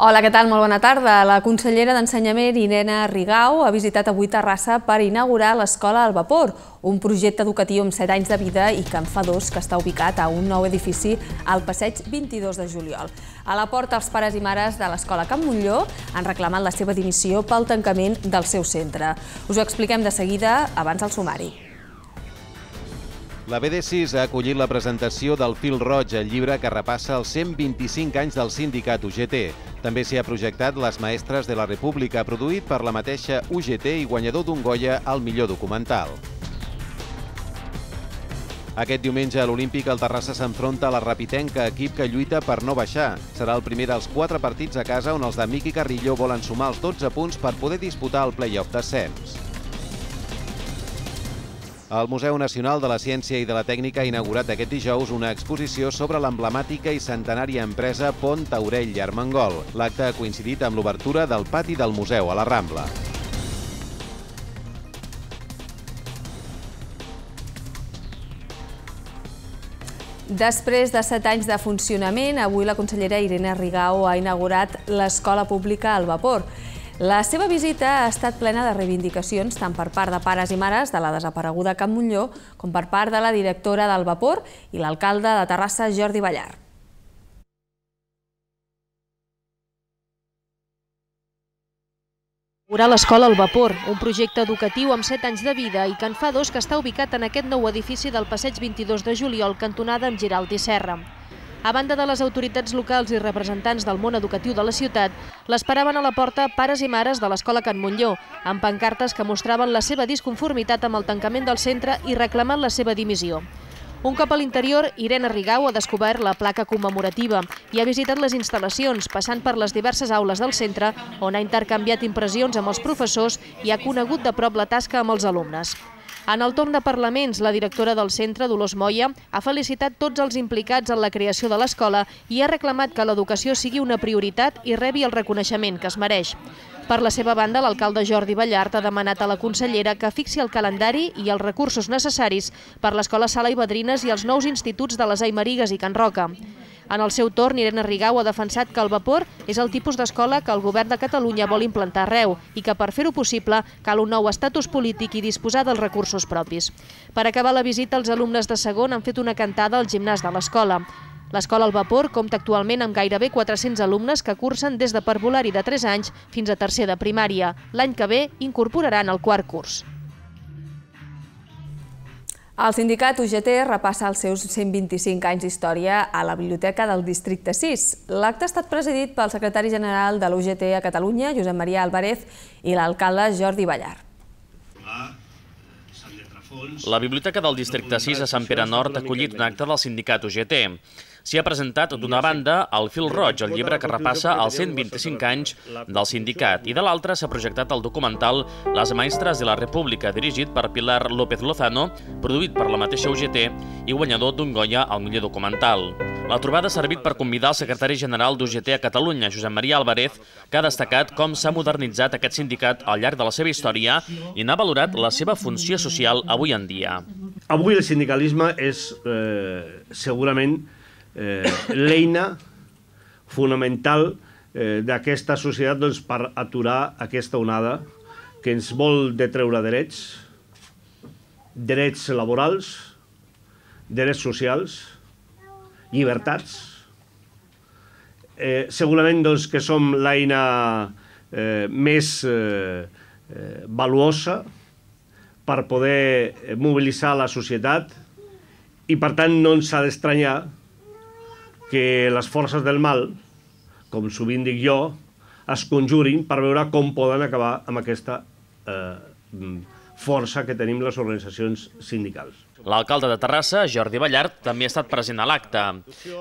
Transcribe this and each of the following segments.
Hola, què tal? Molt bona tarda. La consellera d'Ensenyament, Irene Rigau, ha visitat avui Terrassa per inaugurar l'Escola al Vapor, un projecte educatiu amb 7 anys de vida i que en fa dos que està ubicat a un nou edifici al passeig 22 de juliol. A la porta, els pares i mares de l'Escola Camp Montlló han reclamat la seva dimissió pel tancament del seu centre. Us ho expliquem de seguida abans del sumari. La BD6 ha acollit la presentació del Fil Roig, el llibre que repassa els 125 anys del sindicat UGT. També s'hi ha projectat Les Maestres de la República, produït per la mateixa UGT i guanyador d'un Goya al millor documental. Aquest diumenge a l'Olímpic el Terrassa s'enfronta a la Rapitenca, equip que lluita per no baixar. Serà el primer dels quatre partits a casa on els de Miqui Carrillo volen sumar els 12 punts per poder disputar el play-off d'ascens. El Museu Nacional de la Ciència i de la Tècnica ha inaugurat aquest dijous una exposició sobre l'emblemàtica i centenària empresa Pont Taurell i Armengol. L'acte ha coincidit amb l'obertura del pati del museu a la Rambla. Després de set anys de funcionament, avui la consellera Irene Rigau ha inaugurat l'Escola Pública al Vapor. La seva visita ha estat plena de reivindicacions tant per part de pares i mares de la desapareguda Camp Montlló com per part de la directora del Vapor i l'alcalde de Terrassa, Jordi Ballar. l'escola al vapor, un projecte educatiu amb 7 anys de vida i que en fa dos que està ubicat en aquest nou edifici del passeig 22 de juliol, cantonada amb Giralt i Serra. A banda de les autoritats locals i representants del món educatiu de la ciutat, l'esperaven a la porta pares i mares de l'Escola Can Montlló, amb pancartes que mostraven la seva disconformitat amb el tancament del centre i reclamant la seva dimissió. Un cop a l'interior, Irene Rigau ha descobert la placa commemorativa i ha visitat les instal·lacions, passant per les diverses aules del centre, on ha intercanviat impressions amb els professors i ha conegut de prop la tasca amb els alumnes. En el torn de parlaments, la directora del centre, Dolors Moya, ha felicitat tots els implicats en la creació de l'escola i ha reclamat que l'educació sigui una prioritat i rebi el reconeixement que es mereix. Per la seva banda, l'alcalde Jordi Ballart ha demanat a la consellera que fixi el calendari i els recursos necessaris per l'Escola Sala i Badrines i els nous instituts de les Aimarigas i Can Roca. En el seu torn, Irene Rigau ha defensat que el vapor és el tipus d'escola que el govern de Catalunya vol implantar arreu i que per fer-ho possible cal un nou estatus polític i disposar dels recursos propis. Per acabar la visita, els alumnes de segon han fet una cantada al gimnàs de l'escola. L'escola al vapor compta actualment amb gairebé 400 alumnes que cursen des de parvulari de 3 anys fins a tercer de primària. L'any que ve incorporaran el quart curs. El sindicat UGT repassa els seus 125 anys d'història a la Biblioteca del Districte 6. L'acte ha estat presidit pel secretari general de l'UGT a Catalunya, Josep Maria Álvarez, i l'alcalde Jordi Ballar. La Biblioteca del Districte 6 a Sant Pere Nord ha acollit un acte del sindicat UGT. S'hi ha presentat d'una banda el Fil Roig, el llibre que repassa els 125 anys del sindicat, i de l'altra s'ha projectat el documental Les Maestres de la República, dirigit per Pilar López Lozano, produït per la mateixa UGT i guanyador d'un Goya al millor documental. La trobada ha servit per convidar el secretari general d'UGT a Catalunya, Josep Maria Álvarez, que ha destacat com s'ha modernitzat aquest sindicat al llarg de la seva història i n'ha valorat la seva funció social avui en dia. Avui el sindicalisme és eh, segurament eh, l'eina fonamental eh, d'aquesta societat doncs, per aturar aquesta onada que ens vol detreure drets, drets laborals, drets socials, llibertats. Eh, segurament doncs, que som l'eina eh, més eh, eh, valuosa per poder mobilitzar la societat i per tant no ens ha d'estranyar que les forces del mal, com sovint dic jo, es conjurin per veure com poden acabar amb aquesta eh, força que tenim les organitzacions sindicals. L'alcalde de Terrassa, Jordi Ballart, també ha estat present a l'acte.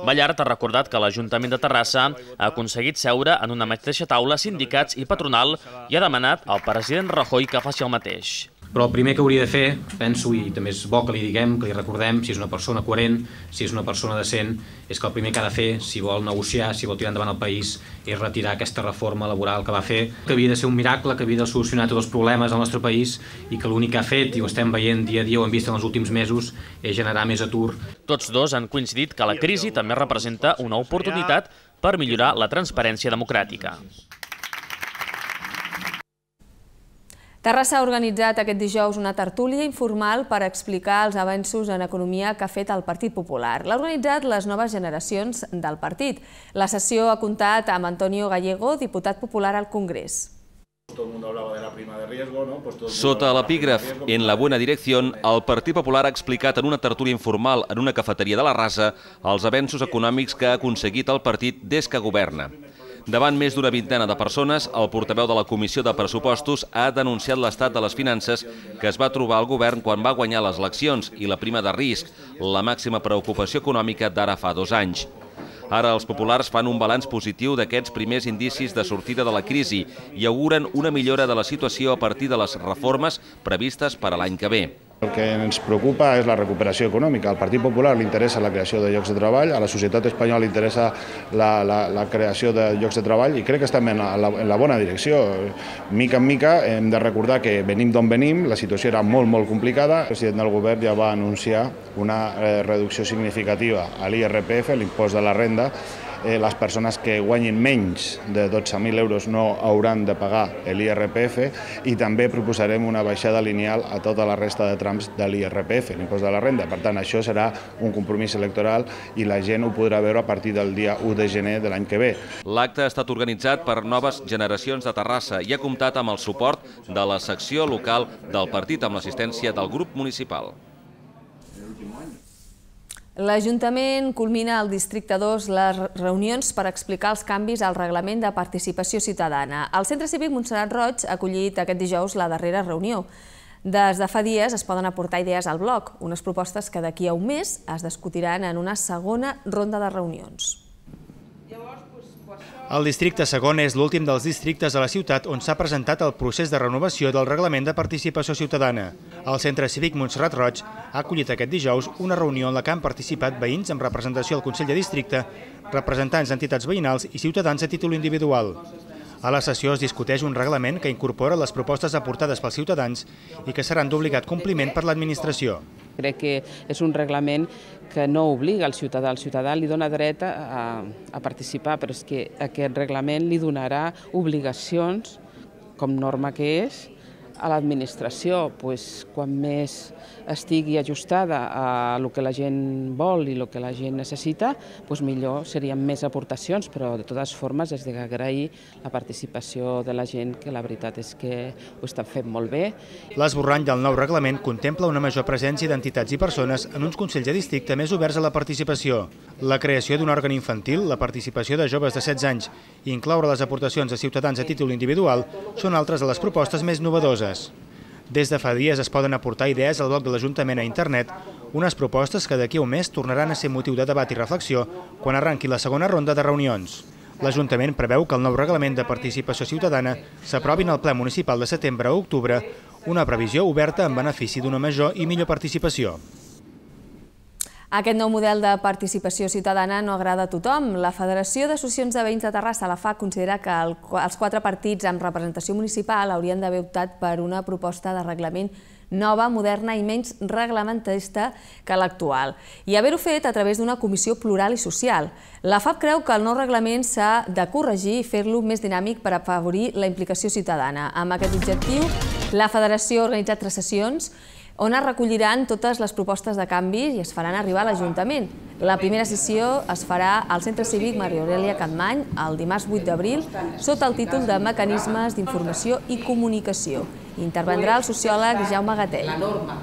Ballart ha recordat que l'Ajuntament de Terrassa ha aconseguit seure en una mateixa taula sindicats i patronal i ha demanat al president Rajoy que faci el mateix. Però el primer que hauria de fer, penso, i també és bo que li diguem, que li recordem, si és una persona coherent, si és una persona decent, és que el primer que ha de fer, si vol negociar, si vol tirar endavant el país, és retirar aquesta reforma laboral que va fer, que havia de ser un miracle, que havia de solucionar tots els problemes del nostre país i que l'únic que ha fet, i ho estem veient dia a dia, ho hem vist en els últims mesos, és generar més atur. Tots dos han coincidit que la crisi també representa una oportunitat per millorar la transparència democràtica. Terrassa ha organitzat aquest dijous una tertúlia informal per explicar els avenços en economia que ha fet el Partit Popular. L'ha organitzat les noves generacions del partit. La sessió ha comptat amb Antonio Gallego, diputat popular al Congrés. Sota l'epígraf En la buena dirección, el Partit Popular ha explicat en una tertúlia informal en una cafeteria de la Rasa els avenços econòmics que ha aconseguit el partit des que governa. Davant més d'una vintena de persones, el portaveu de la Comissió de Pressupostos ha denunciat l'estat de les finances que es va trobar el govern quan va guanyar les eleccions i la prima de risc, la màxima preocupació econòmica d'ara fa dos anys. Ara els populars fan un balanç positiu d'aquests primers indicis de sortida de la crisi i auguren una millora de la situació a partir de les reformes previstes per a l'any que ve. El que ens preocupa és la recuperació econòmica. Al Partit Popular li interessa la creació de llocs de treball, a la societat espanyola li interessa la, la, la creació de llocs de treball i crec que estem en la, en la bona direcció. Mica en mica hem de recordar que venim d'on venim, la situació era molt, molt complicada. El president del govern ja va anunciar una eh, reducció significativa a l'IRPF, l'impost de la renda, eh, les persones que guanyin menys de 12.000 euros no hauran de pagar l'IRPF i també proposarem una baixada lineal a tota la resta de trams de l'IRPF, l'impost de la renda. Per tant, això serà un compromís electoral i la gent ho podrà veure a partir del dia 1 de gener de l'any que ve. L'acte ha estat organitzat per noves generacions de Terrassa i ha comptat amb el suport de la secció local del partit amb l'assistència del grup municipal. L'Ajuntament culmina al Districte 2 les reunions per explicar els canvis al reglament de participació ciutadana. El Centre Cívic Montserrat Roig ha acollit aquest dijous la darrera reunió. Des de fa dies es poden aportar idees al bloc, unes propostes que d'aquí a un mes es discutiran en una segona ronda de reunions. El districte segon és l'últim dels districtes de la ciutat on s'ha presentat el procés de renovació del Reglament de Participació Ciutadana. El Centre Cívic Montserrat Roig ha acollit aquest dijous una reunió en la que han participat veïns amb representació al Consell de Districte, representants d'entitats veïnals i ciutadans a títol individual. A la sessió es discuteix un reglament que incorpora les propostes aportades pels ciutadans i que seran d'obligat compliment per l'administració. Crec que és un reglament que no obliga el ciutadà. El ciutadà li dona dret a, a participar, però és que aquest reglament li donarà obligacions, com norma que és, a l'administració, pues, quan més estigui ajustada a el que la gent vol i el que la gent necessita, pues millor serien més aportacions, però de totes formes és d'agrair la participació de la gent, que la veritat és que ho estan fent molt bé. L'esborrany del nou reglament contempla una major presència d'entitats i persones en uns consells de districte més oberts a la participació, la creació d'un òrgan infantil, la participació de joves de 16 anys i incloure les aportacions de ciutadans a títol individual són altres de les propostes més novedoses propostes. Des de fa dies es poden aportar idees al bloc de l'Ajuntament a internet, unes propostes que d'aquí a un mes tornaran a ser motiu de debat i reflexió quan arranqui la segona ronda de reunions. L'Ajuntament preveu que el nou reglament de participació ciutadana s'aprovi en el ple municipal de setembre a octubre, una previsió oberta en benefici d'una major i millor participació. Aquest nou model de participació ciutadana no agrada a tothom. La Federació d'Associacions de Veïns de Terrassa, la FA, considera que el, els quatre partits amb representació municipal haurien d'haver optat per una proposta de reglament nova, moderna i menys reglamentista que l'actual, i haver-ho fet a través d'una comissió plural i social. La FAP creu que el nou reglament s'ha de corregir i fer-lo més dinàmic per afavorir la implicació ciutadana. Amb aquest objectiu, la Federació ha organitzat tres sessions on es recolliran totes les propostes de canvi i es faran arribar a l'Ajuntament. La primera sessió es farà al Centre Cívic Maria Aurelia Catmany el dimarts 8 d'abril sota el títol de Mecanismes d'informació i comunicació. Intervendrà el sociòleg Jaume Gatell. La norma,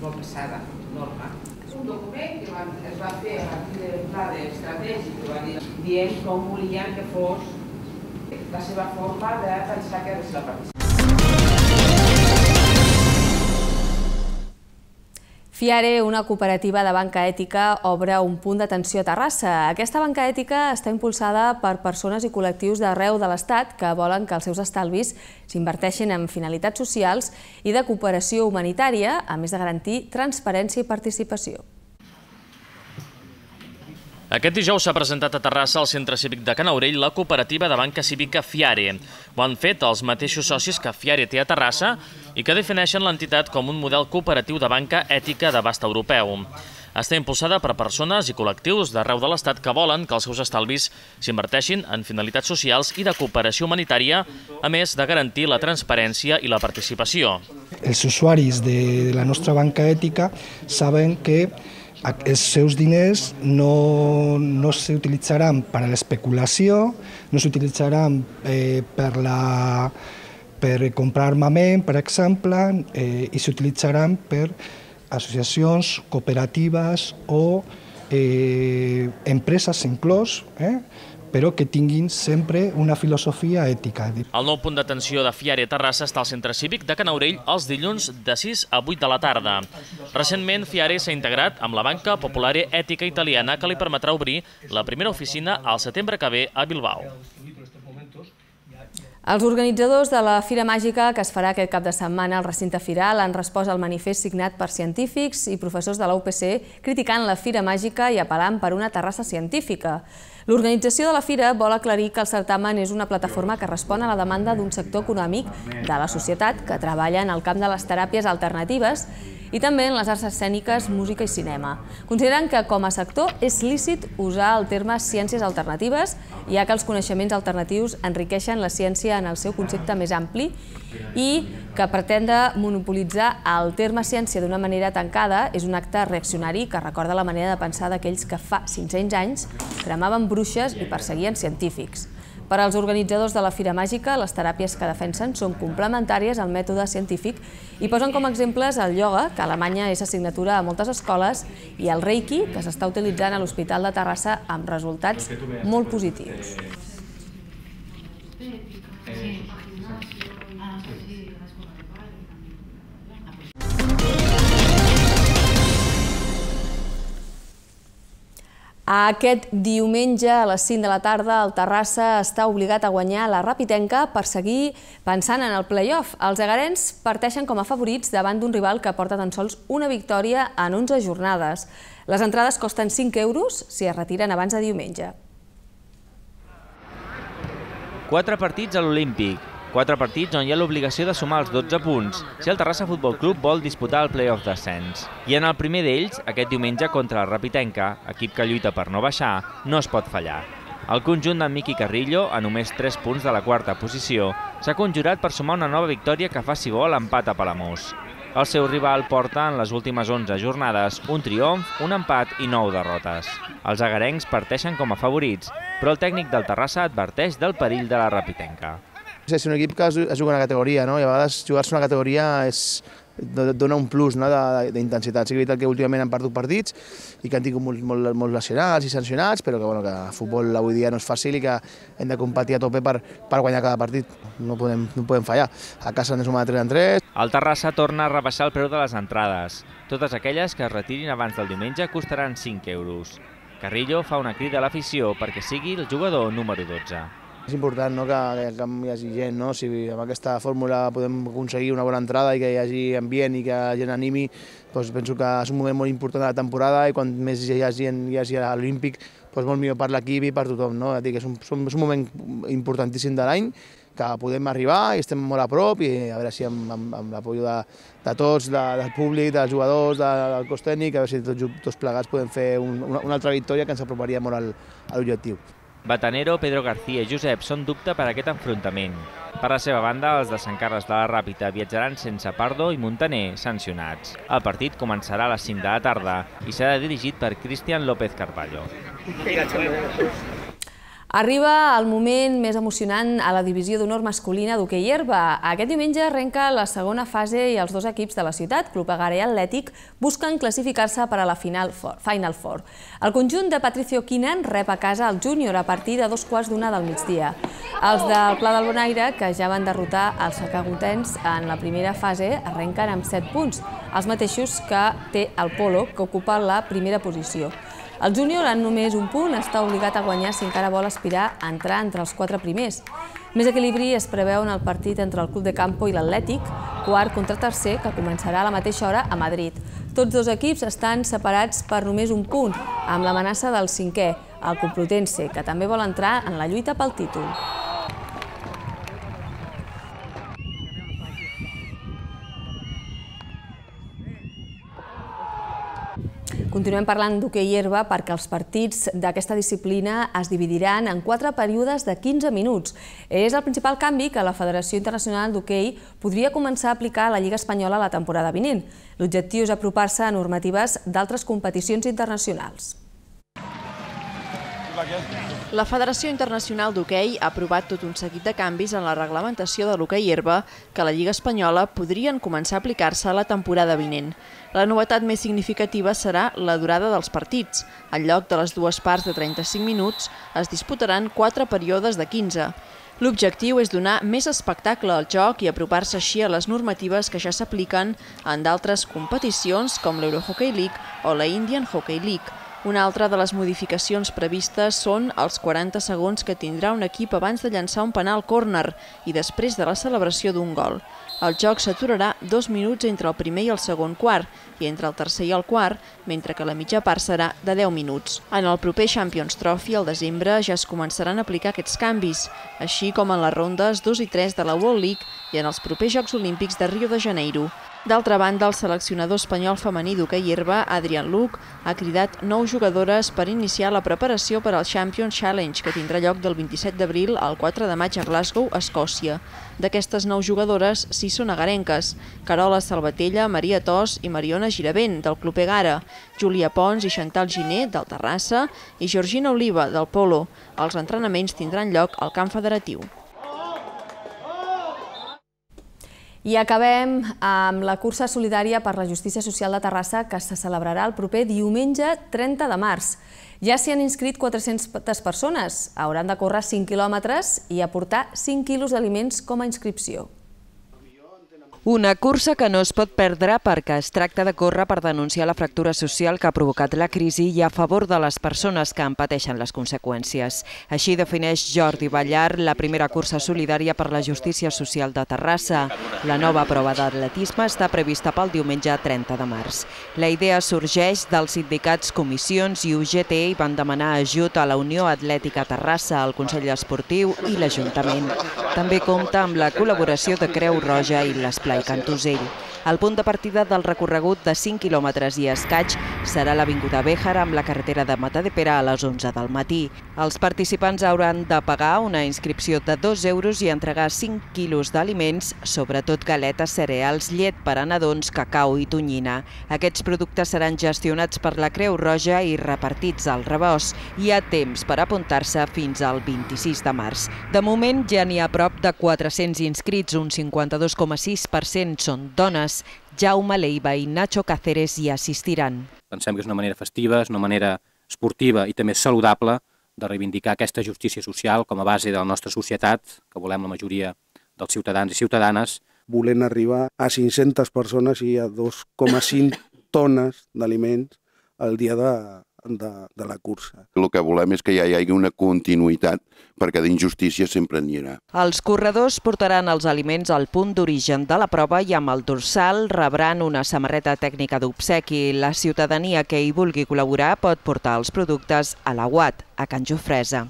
molt pesada, norma. És un document que es va fer a partir d'un pla estratègic que va dir dient com volien que fos la seva forma de pensar que és la participació. Fiare, una cooperativa de banca ètica, obre un punt d'atenció a Terrassa. Aquesta banca ètica està impulsada per persones i col·lectius d'arreu de l'Estat que volen que els seus estalvis s'inverteixin en finalitats socials i de cooperació humanitària, a més de garantir transparència i participació. Aquest dijous s'ha presentat a Terrassa al Centre Cívic de Canaurell la cooperativa de banca cívica Fiare. Ho han fet els mateixos socis que Fiare té a Terrassa i que defineixen l'entitat com un model cooperatiu de banca ètica d'abast europeu. Està impulsada per persones i col·lectius d'arreu de l'Estat que volen que els seus estalvis s'inverteixin en finalitats socials i de cooperació humanitària, a més de garantir la transparència i la participació. Els usuaris de la nostra banca ètica saben que els seus diners no, no s'utilitzaran per a l'especulació, no s'utilitzaran eh, per, la, per comprar armament, per exemple, eh, i s'utilitzaran per associacions cooperatives o eh, empreses inclòs, eh, però que tinguin sempre una filosofia ètica. El nou punt d'atenció de Fiare Terrassa està al centre cívic de Canaurell els dilluns de 6 a 8 de la tarda. Recentment, Fiare s'ha integrat amb la Banca Popolare Ètica Italiana que li permetrà obrir la primera oficina al setembre que ve a Bilbao. Els organitzadors de la Fira Màgica que es farà aquest cap de setmana al recinte firal han respost al manifest signat per científics i professors de la UPC criticant la Fira Màgica i apel·lant per una terrassa científica. L'organització de la Fira vol aclarir que el certamen és una plataforma que respon a la demanda d'un sector econòmic de la societat que treballa en el camp de les teràpies alternatives i també en les arts escèniques, música i cinema. Consideren que com a sector és lícit usar el terme ciències alternatives, ja que els coneixements alternatius enriqueixen la ciència en el seu concepte més ampli i que pretendre monopolitzar el terme ciència d'una manera tancada és un acte reaccionari que recorda la manera de pensar d'aquells que fa 500 anys cremaven bruixes i perseguien científics. Per als organitzadors de la Fira Màgica, les teràpies que defensen són complementàries al mètode científic i posen com exemples el ioga, que a Alemanya és assignatura a moltes escoles, i el reiki, que s'està utilitzant a l'Hospital de Terrassa amb resultats molt positius. Aquest diumenge a les 5 de la tarda el Terrassa està obligat a guanyar la Rapitenca per seguir pensant en el play-off. Els agarens parteixen com a favorits davant d'un rival que porta tan sols una victòria en 11 jornades. Les entrades costen 5 euros si es retiren abans de diumenge. Quatre partits a l'Olímpic, Quatre partits on hi ha l'obligació de sumar els 12 punts si el Terrassa Futbol Club vol disputar el play-off d'ascens. I en el primer d'ells, aquest diumenge contra el Rapitenca, equip que lluita per no baixar, no es pot fallar. El conjunt d'en Miqui Carrillo, a només 3 punts de la quarta posició, s'ha conjurat per sumar una nova victòria que faci bo l'empat a Palamós. El seu rival porta en les últimes 11 jornades un triomf, un empat i 9 derrotes. Els agarencs parteixen com a favorits, però el tècnic del Terrassa adverteix del perill de la Rapitenca. És un equip que es juga una categoria, no? i a vegades jugar-se una categoria és, dona un plus no? d'intensitat. Sí que és que últimament han perdut partits i que han tingut molt, molt, molt lesionats i sancionats, però que, bueno, que el futbol avui dia no és fàcil i que hem de competir a tope per, per guanyar cada partit. No podem, no podem fallar. A casa de sumar de 3 en 3. El Terrassa torna a rebaixar el preu de les entrades. Totes aquelles que es retirin abans del diumenge costaran 5 euros. Carrillo fa una crida a l'afició perquè sigui el jugador número 12. És important no, que, que hi hagi gent, no? si amb aquesta fórmula podem aconseguir una bona entrada i que hi hagi ambient i que la gent animi, doncs penso que és un moment molt important de la temporada i quan més hi hagi gent hi hagi a l'Olímpic, doncs molt millor per l'equip i per tothom. No? Dir que és, un, és un moment importantíssim de l'any que podem arribar i estem molt a prop i a veure si amb, amb, amb l'apoyo de, de tots, de, del públic, dels jugadors, de, del cos tècnic, a veure si tots, tots plegats podem fer un, una, una altra victòria que ens aproparia molt al, a l'objectiu. Batanero, Pedro García i Josep són dubte per aquest enfrontament. Per la seva banda, els de Sant Carles de la Ràpita viatjaran sense Pardo i Montaner sancionats. El partit començarà a les 5 de la tarda i serà dirigit per Cristian López Carballo. Arriba el moment més emocionant a la divisió d'honor masculina d'hoquei herba. Aquest diumenge arrenca la segona fase i els dos equips de la ciutat, Club Agaré i Atlètic, busquen classificar-se per a la final four. El conjunt de Patricio Quinan rep a casa el júnior a partir de dos quarts d'una del migdia. Els del Pla del Bonaire, que ja van derrotar els sacagotens en la primera fase, arrenquen amb 7 punts, els mateixos que té el Polo, que ocupa la primera posició. El júnior, en només un punt, està obligat a guanyar si encara vol aspirar a entrar entre els quatre primers. Més equilibri es preveu en el partit entre el Club de Campo i l'Atlètic, quart contra tercer, que començarà a la mateixa hora a Madrid. Tots dos equips estan separats per només un punt, amb l'amenaça del cinquè, el Complutense, que també vol entrar en la lluita pel títol. Continuem parlant d'hoquei herba perquè els partits d'aquesta disciplina es dividiran en quatre períodes de 15 minuts. És el principal canvi que la Federació Internacional d'Hoquei podria començar a aplicar a la Lliga Espanyola la temporada vinent. L'objectiu és apropar-se a normatives d'altres competicions internacionals. La Federació Internacional d'Hoquei ha aprovat tot un seguit de canvis en la reglamentació de l'hoquei herba que la Lliga Espanyola podrien començar a aplicar-se a la temporada vinent. La novetat més significativa serà la durada dels partits. En lloc de les dues parts de 35 minuts, es disputaran quatre períodes de 15. L'objectiu és donar més espectacle al joc i apropar-se així a les normatives que ja s'apliquen en d'altres competicions com l'Eurohockey League o la Indian Hockey League. Una altra de les modificacions previstes són els 40 segons que tindrà un equip abans de llançar un penal córner i després de la celebració d'un gol. El joc s'aturarà dos minuts entre el primer i el segon quart i entre el tercer i el quart, mentre que la mitja part serà de 10 minuts. En el proper Champions Trophy, al desembre, ja es començaran a aplicar aquests canvis, així com en les rondes 2 i 3 de la World League i en els propers Jocs Olímpics de Rio de Janeiro. D'altra banda, el seleccionador espanyol femení d'hoquei herba, Adrián Luc, ha cridat nou jugadores per iniciar la preparació per al Champions Challenge, que tindrà lloc del 27 d'abril al 4 de maig a Glasgow, Escòcia. D'aquestes nou jugadores, sis són agarenques, Carola Salvatella, Maria Tos i Mariona Giravent, del Club Egara, Júlia Pons i Chantal Giné, del Terrassa, i Georgina Oliva, del Polo. Els entrenaments tindran lloc al camp federatiu. I acabem amb la cursa solidària per la justícia social de Terrassa que se celebrarà el proper diumenge 30 de març. Ja s'hi han inscrit 400 persones, hauran de córrer 5 quilòmetres i aportar 5 quilos d'aliments com a inscripció. Una cursa que no es pot perdre perquè es tracta de córrer per denunciar la fractura social que ha provocat la crisi i a favor de les persones que en pateixen les conseqüències. Així defineix Jordi Ballar la primera cursa solidària per la justícia social de Terrassa. La nova prova d'atletisme està prevista pel diumenge 30 de març. La idea sorgeix dels sindicats Comissions i UGT i van demanar ajut a la Unió Atlètica Terrassa, al Consell Esportiu i l'Ajuntament. També compta amb la col·laboració de Creu Roja i l'Esplai i Cantosell. El punt de partida del recorregut de 5 quilòmetres i escaig serà l'Avinguda Béjar amb la carretera de Matadepera a les 11 del matí. Els participants hauran de pagar una inscripció de 2 euros i entregar 5 quilos d'aliments, sobretot galetes, cereals, llet per a nadons, cacau i tonyina. Aquests productes seran gestionats per la Creu Roja i repartits al rebost. Hi ha temps per apuntar-se fins al 26 de març. De moment ja n'hi ha prop de 400 inscrits, un 52,6% són dones. Jaume Leiva i Nacho Cáceres hi assistiran. Pensem que és una manera festiva, és una manera esportiva i també saludable de reivindicar aquesta justícia social com a base de la nostra societat, que volem la majoria dels ciutadans i ciutadanes. Volent arribar a 500 persones i a 2,5 tones d'aliments al dia de, de, de la cursa. El que volem és que ja hi hagi una continuïtat, perquè d'injustícia sempre n'hi haurà. Els corredors portaran els aliments al punt d'origen de la prova i amb el dorsal rebran una samarreta tècnica d'obsequi. La ciutadania que hi vulgui col·laborar pot portar els productes a la UAT, a Can Jofresa.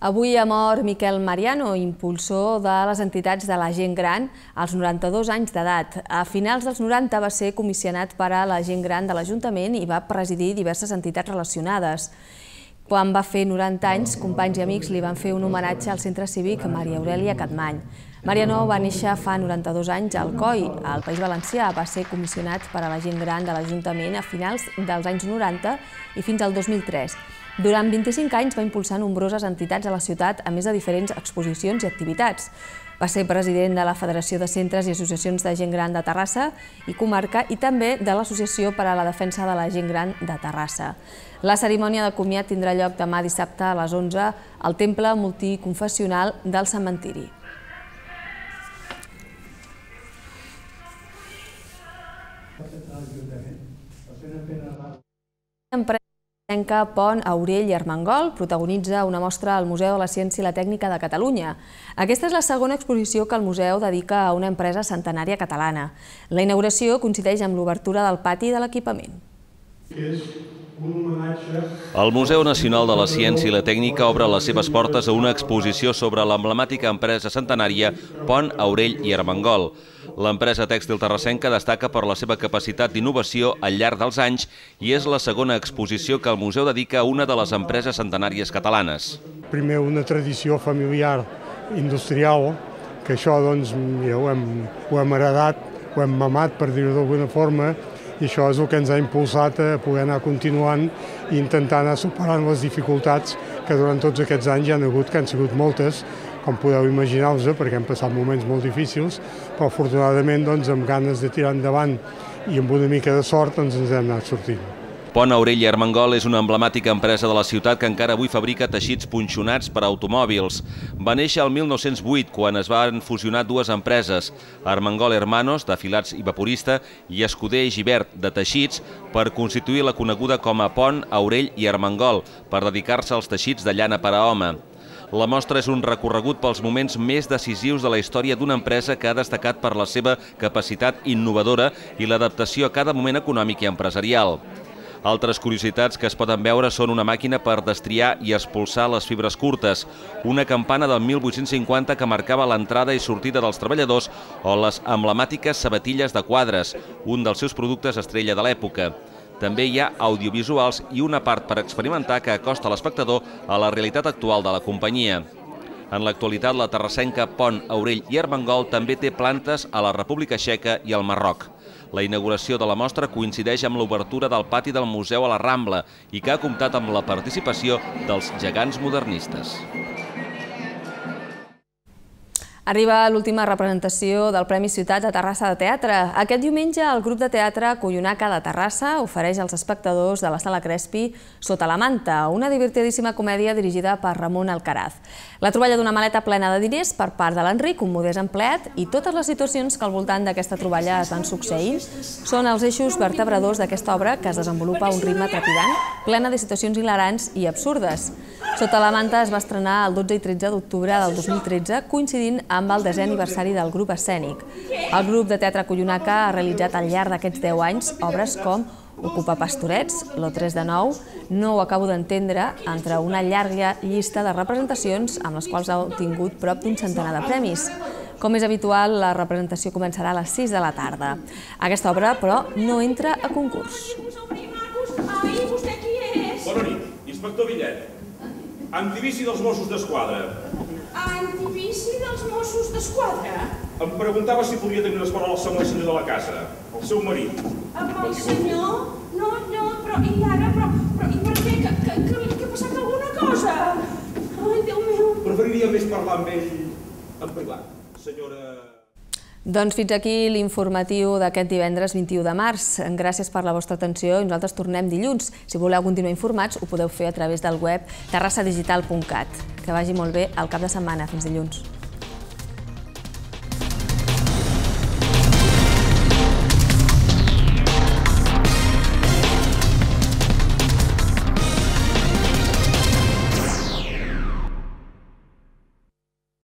Avui ha mort Miquel Mariano, impulsor de les entitats de la gent gran als 92 anys d'edat. A finals dels 90 va ser comissionat per a la gent gran de l'Ajuntament i va presidir diverses entitats relacionades. Quan va fer 90 anys, companys i amics li van fer un homenatge al centre cívic Maria Aurelia Catmany. Mariano va néixer fa 92 anys al COI, al País Valencià. Va ser comissionat per a la gent gran de l'Ajuntament a finals dels anys 90 i fins al 2003. Durant 25 anys va impulsar nombroses entitats a la ciutat, a més de diferents exposicions i activitats. Va ser president de la Federació de Centres i Associacions de Gent Gran de Terrassa i Comarca i també de l'Associació per a la Defensa de la Gent Gran de Terrassa. La cerimònia de comiat tindrà lloc demà dissabte a les 11 al Temple Multiconfessional del Cementiri. Empresa Pont, Aurell i Armengol protagonitza una mostra al Museu de la Ciència i la Tècnica de Catalunya. Aquesta és la segona exposició que el museu dedica a una empresa centenària catalana. La inauguració coincideix amb l'obertura del pati de l'equipament. El Museu Nacional de la Ciència i la Tècnica obre les seves portes a una exposició sobre l'emblemàtica empresa centenària Pont, Aurell i Armengol. L'empresa tèxtil terrassenca destaca per la seva capacitat d'innovació al llarg dels anys i és la segona exposició que el museu dedica a una de les empreses centenàries catalanes. Primer una tradició familiar industrial, que això doncs, mira, ho, hem, ho hem heredat, ho hem mamat, per dir-ho d'alguna forma, i això és el que ens ha impulsat a poder anar continuant i intentar anar superant les dificultats que durant tots aquests anys hi han hagut, que han sigut moltes, com podeu imaginar-vos, perquè hem passat moments molt difícils, però afortunadament doncs, amb ganes de tirar endavant i amb una mica de sort doncs, ens hem anat sortint. Pont Aurell Armengol és una emblemàtica empresa de la ciutat que encara avui fabrica teixits punxonats per a automòbils. Va néixer el 1908, quan es van fusionar dues empreses, Armengol Hermanos, de filats i vaporista, i Escuder i Givert, de teixits, per constituir la coneguda com a Pont, Aurell i Armengol, per dedicar-se als teixits de llana per a home. La mostra és un recorregut pels moments més decisius de la història d'una empresa que ha destacat per la seva capacitat innovadora i l'adaptació a cada moment econòmic i empresarial. Altres curiositats que es poden veure són una màquina per destriar i expulsar les fibres curtes, una campana del 1850 que marcava l'entrada i sortida dels treballadors o les emblemàtiques sabatilles de quadres, un dels seus productes estrella de l'època. També hi ha audiovisuals i una part per experimentar que acosta l'espectador a la realitat actual de la companyia. En l'actualitat, la terrassenca Pont, Aurell i Armengol també té plantes a la República Txeca i al Marroc. La inauguració de la mostra coincideix amb l'obertura del pati del museu a la Rambla i que ha comptat amb la participació dels gegants modernistes. Arriba l'última representació del Premi Ciutats a Terrassa de Teatre. Aquest diumenge el grup de teatre Collonaca de Terrassa ofereix als espectadors de la Sala Crespi Sota la manta, una divertidíssima comèdia dirigida per Ramon Alcaraz. La troballa d'una maleta plena de diners per part de l'Enric, un modest empleat, i totes les situacions que al voltant d'aquesta troballa es van succeint són els eixos vertebradors d'aquesta obra que es desenvolupa a un ritme trepidant, plena de situacions hilarants i absurdes. Sota la manta es va estrenar el 12 i 13 d'octubre del 2013, coincidint amb el desè aniversari del grup escènic. El grup de teatre Collonaca ha realitzat al llarg d'aquests 10 anys obres com Ocupa Pastorets, Lo 3 de 9, No ho acabo d'entendre, entre una llarga llista de representacions amb les quals ha obtingut prop d'un centenar de premis. Com és habitual, la representació començarà a les 6 de la tarda. Aquesta obra, però, no entra a concurs. Bona nit, inspector Villet. Antivici dels Mossos d'Esquadra. Antivici dels Mossos d'Esquadra? Em preguntava si podia tenir unes paraules amb el senyor de la casa, el seu marit. Amb el senyor? No, no, però i ara? Però, però i per què? Que, que, que, que ha passat alguna cosa? Ai, Déu meu. Preferiria més parlar amb ell en privat. Senyora... Doncs fins aquí l'informatiu d'aquest divendres 21 de març. Gràcies per la vostra atenció i nosaltres tornem dilluns. Si voleu continuar informats, ho podeu fer a través del web terrassadigital.cat. Que vagi molt bé el cap de setmana. Fins dilluns.